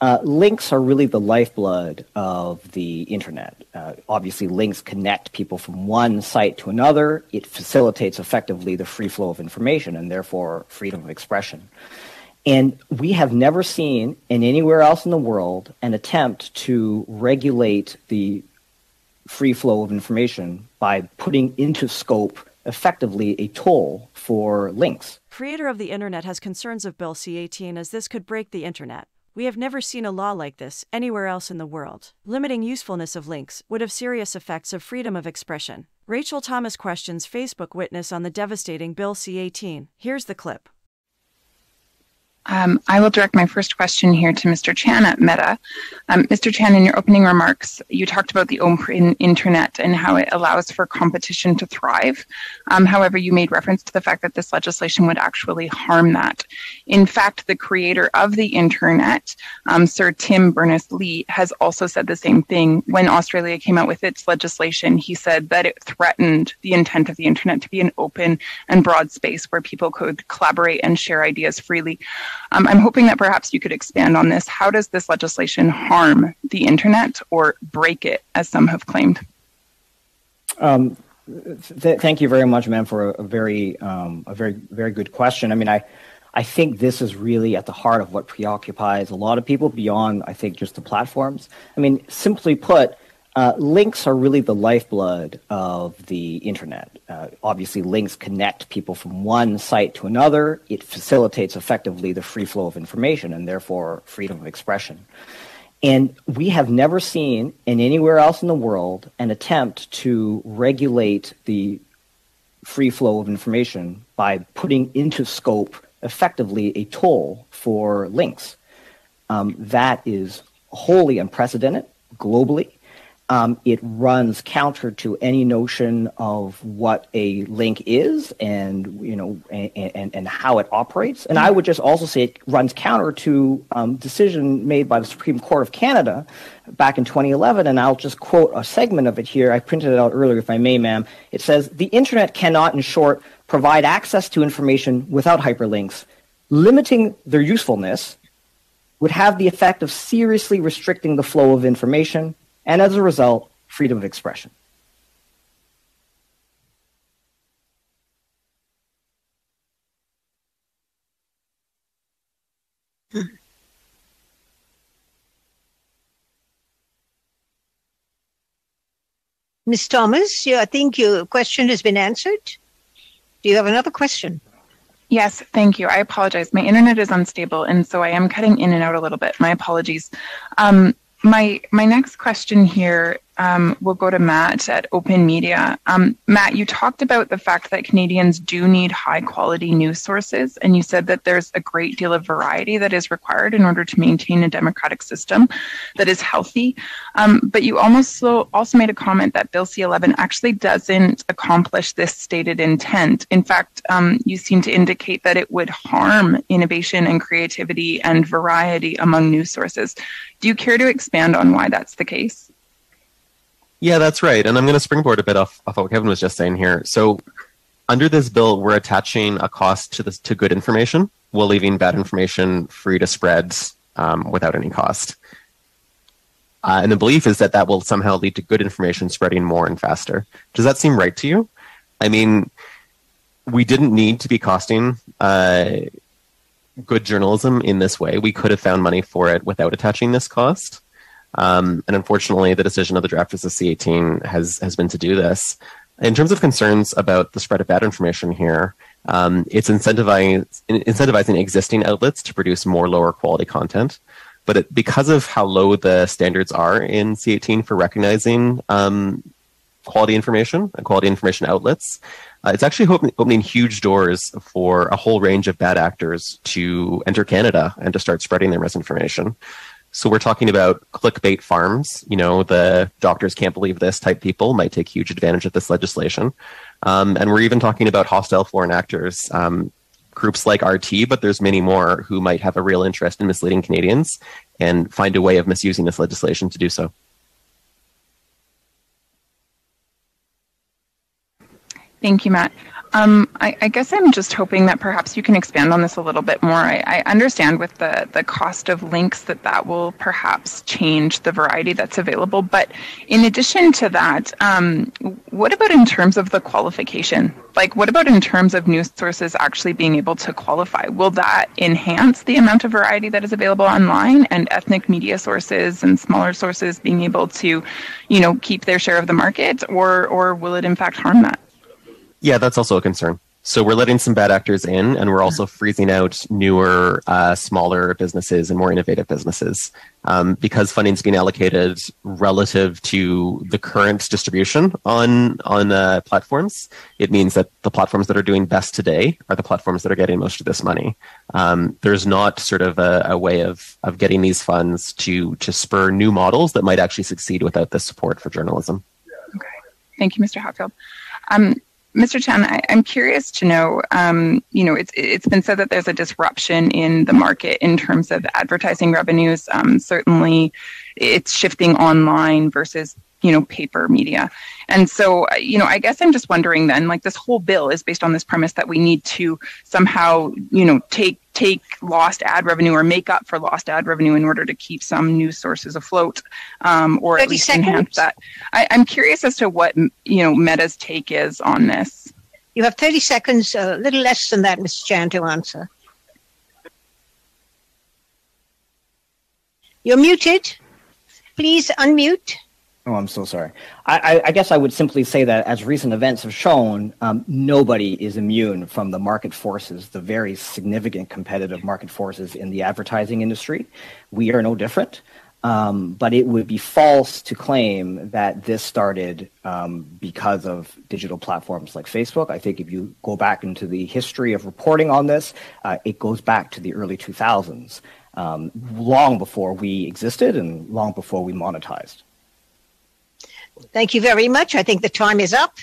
Uh, links are really the lifeblood of the internet. Uh, obviously, links connect people from one site to another. It facilitates effectively the free flow of information and therefore freedom of expression. And we have never seen in anywhere else in the world an attempt to regulate the free flow of information by putting into scope effectively a toll for links. Creator of the internet has concerns of Bill C 18 as this could break the internet. We have never seen a law like this anywhere else in the world. Limiting usefulness of links would have serious effects of freedom of expression. Rachel Thomas questions Facebook witness on the devastating Bill C 18. Here's the clip. Um, I will direct my first question here to Mr. Chan at Meta. Um, Mr. Chan, in your opening remarks, you talked about the open internet and how it allows for competition to thrive. Um, however, you made reference to the fact that this legislation would actually harm that. In fact, the creator of the internet, um, Sir Tim Berners-Lee, has also said the same thing. When Australia came out with its legislation, he said that it threatened the intent of the internet to be an open and broad space where people could collaborate and share ideas freely. Um, I'm hoping that perhaps you could expand on this. How does this legislation harm the internet or break it, as some have claimed? Um, th- thank you very much, ma'am, for a, a very, um, a very, very good question. I mean, I, I think this is really at the heart of what preoccupies a lot of people beyond, I think, just the platforms. I mean, simply put, uh, links are really the lifeblood of the internet. Uh, obviously, links connect people from one site to another. It facilitates effectively the free flow of information and therefore freedom of expression. And we have never seen in anywhere else in the world an attempt to regulate the free flow of information by putting into scope effectively a toll for links. Um, that is wholly unprecedented globally. Um, it runs counter to any notion of what a link is and you know and, and, and how it operates. And I would just also say it runs counter to um, decision made by the Supreme Court of Canada back in 2011. And I'll just quote a segment of it here. I printed it out earlier, if I may, ma'am. It says the internet cannot, in short, provide access to information without hyperlinks. Limiting their usefulness would have the effect of seriously restricting the flow of information and as a result, freedom of expression. Ms. Thomas, I think your question has been answered. Do you have another question? Yes, thank you. I apologize. My internet is unstable, and so I am cutting in and out a little bit. My apologies. Um, my my next question here um, will go to Matt at Open Media. Um, Matt, you talked about the fact that Canadians do need high quality news sources, and you said that there's a great deal of variety that is required in order to maintain a democratic system that is healthy. Um, but you almost also made a comment that Bill C 11 actually doesn't accomplish this stated intent. In fact, um, you seem to indicate that it would harm innovation and creativity and variety among news sources. Do you care to expand on why that's the case? Yeah, that's right. And I'm going to springboard a bit off, off what Kevin was just saying here. So, under this bill, we're attaching a cost to this to good information while leaving bad information free to spread um, without any cost. Uh, and the belief is that that will somehow lead to good information spreading more and faster. Does that seem right to you? I mean, we didn't need to be costing uh, good journalism in this way. We could have found money for it without attaching this cost. Um, and unfortunately, the decision of the drafters of C18 has has been to do this. In terms of concerns about the spread of bad information here, um, it's incentivizing incentivizing existing outlets to produce more lower quality content. But it, because of how low the standards are in C18 for recognizing um, quality information and quality information outlets, uh, it's actually opening, opening huge doors for a whole range of bad actors to enter Canada and to start spreading their misinformation. So we're talking about clickbait farms. You know, the doctors can't believe this type people might take huge advantage of this legislation. Um, and we're even talking about hostile foreign actors, um, groups like RT, but there's many more who might have a real interest in misleading Canadians and find a way of misusing this legislation to do so. Thank you, Matt. Um, I, I, guess I'm just hoping that perhaps you can expand on this a little bit more. I, I, understand with the, the cost of links that that will perhaps change the variety that's available. But in addition to that, um, what about in terms of the qualification? Like, what about in terms of news sources actually being able to qualify? Will that enhance the amount of variety that is available online and ethnic media sources and smaller sources being able to, you know, keep their share of the market, or or will it in fact harm that? Yeah, that's also a concern. So we're letting some bad actors in, and we're also freezing out newer, uh, smaller businesses and more innovative businesses um, because funding's being allocated relative to the current distribution on on uh, platforms. It means that the platforms that are doing best today are the platforms that are getting most of this money. Um, there's not sort of a, a, way of of getting these funds to to spur new models that might actually succeed without the support for journalism. Okay, thank you, Mr. Hatfield. Um, Mr. Chan, I, am curious to know, um, you know, it's, it's been said that there's a disruption in the market in terms of advertising revenues. Um, certainly, it's shifting online versus, you know, paper media. And so, you know, I guess I'm just wondering then, like this whole bill is based on this premise that we need to somehow, you know, take take lost ad revenue or make up for lost ad revenue in order to keep some news sources afloat, um, or at least seconds. enhance that. I, am curious as to what you know Meta's take is on this. You have 30 seconds, a little less than that, Mr. Chan, to answer. You're muted. Please unmute. Oh, I'm so sorry. I, I, guess I would simply say that as recent events have shown, um, nobody is immune from the market forces, the very significant competitive market forces in the advertising industry. We are no different. Um, but it would be false to claim that this started um, because of digital platforms like Facebook. I think if you go back into the history of reporting on this, uh, it goes back to the early 2000s, um, long before we existed and long before we monetized. Thank you very much. I think the time is up.